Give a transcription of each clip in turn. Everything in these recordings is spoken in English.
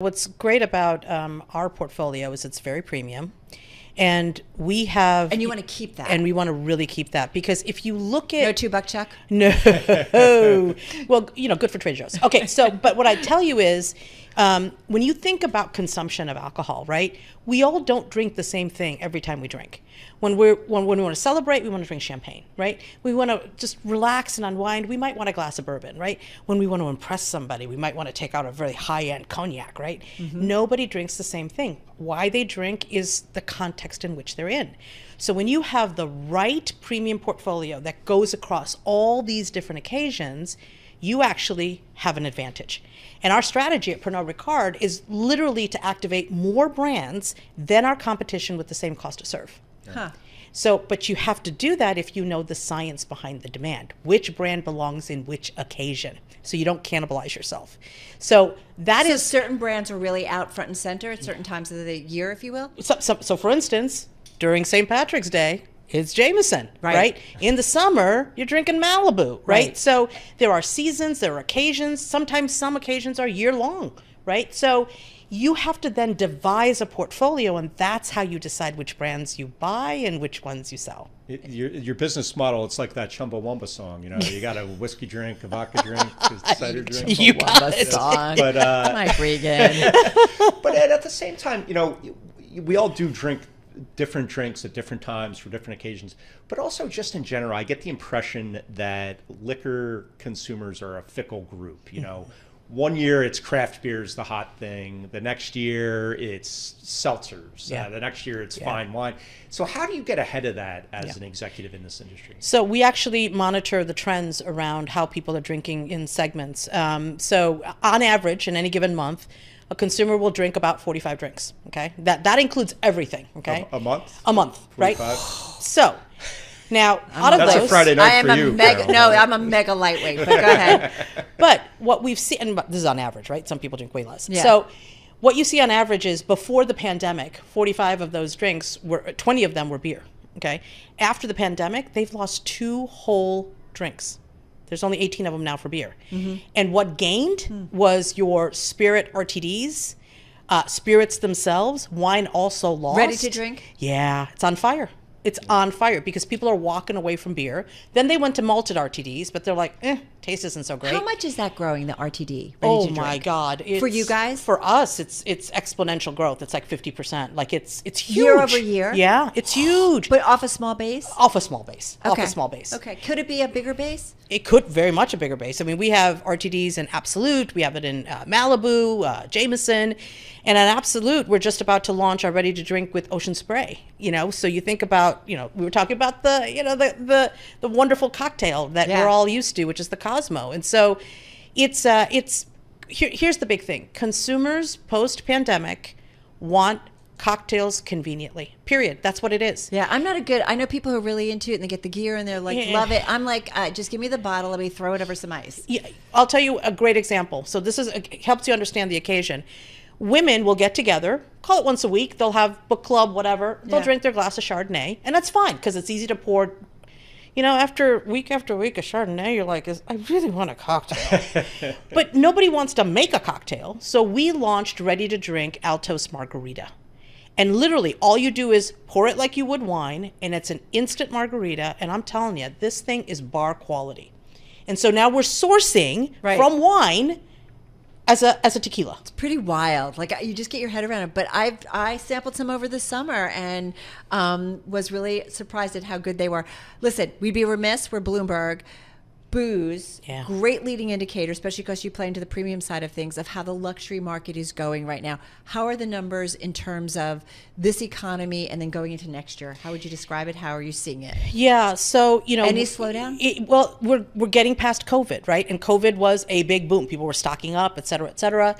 What's great about um, our portfolio is it's very premium, and we have And you want to keep that. and we want to really keep that because if you look at no two buck chuck. no. well, you know, good for trade shows. Okay, so, but what I tell you is, um, when you think about consumption of alcohol, right? We all don't drink the same thing every time we drink. When we're when, when we want to celebrate, we want to drink champagne, right? We want to just relax and unwind. We might want a glass of bourbon, right? When we want to impress somebody, we might want to take out a very high end cognac, right? Nobody drinks the same thing. Why they drink is the context in which they're in. So when you have the right premium portfolio that goes across all these different occasions, you actually have an advantage. And our strategy at Pernod Ricard is literally to activate more brands than our competition with the same cost to serve. Huh. So, but you have to do that if you know the science behind the demand, which brand belongs in which occasion, so you don't cannibalize yourself. So that So is certain brands are really out front and center at certain times of the year, if you will. so, so, so for instance, during St. Patrick's Day, it's Jameson, Right. right. In the summer, you're drinking Malibu, right? Right. So there are seasons, there are occasions. Sometimes some occasions are year long, right? So you have to then devise a portfolio, and that's how you decide which brands you buy and which ones you sell. It, your, your business model, it's like that Chumbawamba song. You know, you got a whiskey drink, a vodka drink, a cider drink. You got The it. song. But uh, Mike Regan. but at, at the same time, you know, we all do drink different drinks at different times for different occasions. But also, just in general, I get the impression that liquor consumers are a fickle group. You know, one year it's craft beer is the hot thing. The next year it's seltzers. Yeah. Uh, the next year it's Yeah. fine wine. So how do you get ahead of that as Yeah. an executive in this industry? So we actually monitor the trends around how people are drinking in segments. Um, so on average, in any given month, a consumer will drink about 45 drinks. Okay, that that includes everything. Okay, A, a month? A month, right? So now out of That's a those, Friday night I am for a you. mega. Carol. No, I'm a mega lightweight. But go ahead. But what we've seen, and this is on average, right? Some people drink way less. Yeah. So what you see on average is before the pandemic, 45 of those drinks were, 20 of them were beer. Okay. After the pandemic, they've lost two whole drinks. There's only 18 of them now for beer. Mm-hmm. And what gained Hmm. was your spirit RTDs, uh, spirits themselves. Wine also lost. Ready to drink? Yeah, it's on fire. It's on fire because people are walking away from beer. Then they went to malted RTDs, but they're like, eh, taste isn't so great. How much is that growing? The RTD. Ready Oh my? God! For you guys? for us, it's it's exponential growth. It's like fifty percent. Like it's it's huge Year over year? Yeah, it's huge. But off a small base. off a small base. Okay. Off a small base. Okay. Could it be a bigger base? It could very much a bigger base. I mean, we have RTDs in Absolut. We have it in uh, Malibu, uh, Jameson, and in Absolut, we're just about to launch our ready to drink with Ocean Spray. You know, so you think about you know we were talking about the you know the the the wonderful cocktail that Yeah. we're all used to, which is the Cosmo, and so it's uh it's here, here's the big thing: consumers post pandemic want cocktails conveniently. Period. That's what it is. Yeah, I'm not a good. I know people who are really into it and they get the gear and they're like, Yeah. love it. I'm like, uh, just give me the bottle. Let me throw it over some ice. Yeah, I'll tell you a great example. So this is it helps you understand the occasion. Women will get together, call it once a week. They'll have book club, whatever. They'll Yeah. drink their glass of Chardonnay, and that's fine because it's easy to pour. You know, after week after week of Chardonnay, you're like, I really want a cocktail. but nobody wants to make a cocktail. So we launched ready to drink Altos Margarita. And literally, all you do is pour it like you would wine, and it's an instant margarita. And I'm telling you, this thing is bar quality. And so now we're sourcing Right. from wine as a as a tequila. It's pretty wild. Like you just get your head around it. But I've I sampled some over the summer and um, was really surprised at how good they were. Listen, we'd be remiss. We're Bloomberg. Booze, Yeah. great leading indicator, especially because you play into the premium side of things of how the luxury market is going right now. How are the numbers in terms of this economy and then going into next year? How would you describe it? How are you seeing it? Yeah. So you know, Any slowdown? It, well, we're we're getting past COVID, right? And COVID was a big boom. People were stocking up, et cetera, et cetera.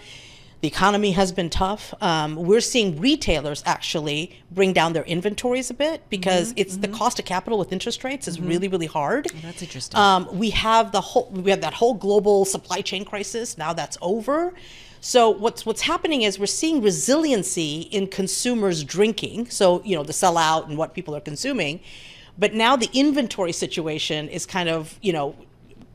The economy has been tough. Um, we're seeing retailers actually bring down their inventories a bit because Mm-hmm, it's the cost of capital with interest rates is really, really hard. Oh, that's interesting. Um, we have the whole we have that whole global supply chain crisis. Now that's over. So what's what's happening is we're seeing resiliency in consumers drinking. So you know the sellout and what people are consuming, but now the inventory situation is kind of you know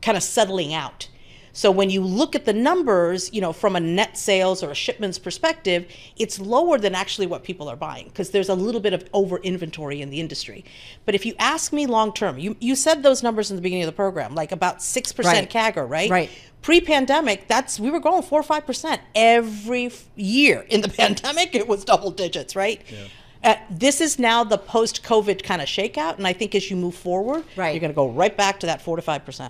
kind of settling out. So when you look at the numbers, you know, from a net sales or a shipments perspective, it's lower than actually what people are buying because there's a little bit of over inventory in the industry. But if you ask me long term, you, you said those numbers in the beginning of the program, like about 6% Right. CAGR, right? Right. Pre-pandemic, that's we were growing four or five percent every f- year. In the pandemic, it was double digits, right? Uh, this is now the post-COVID kind of shakeout, and I think as you move forward, Right. you're going to go right back to that four to five percent.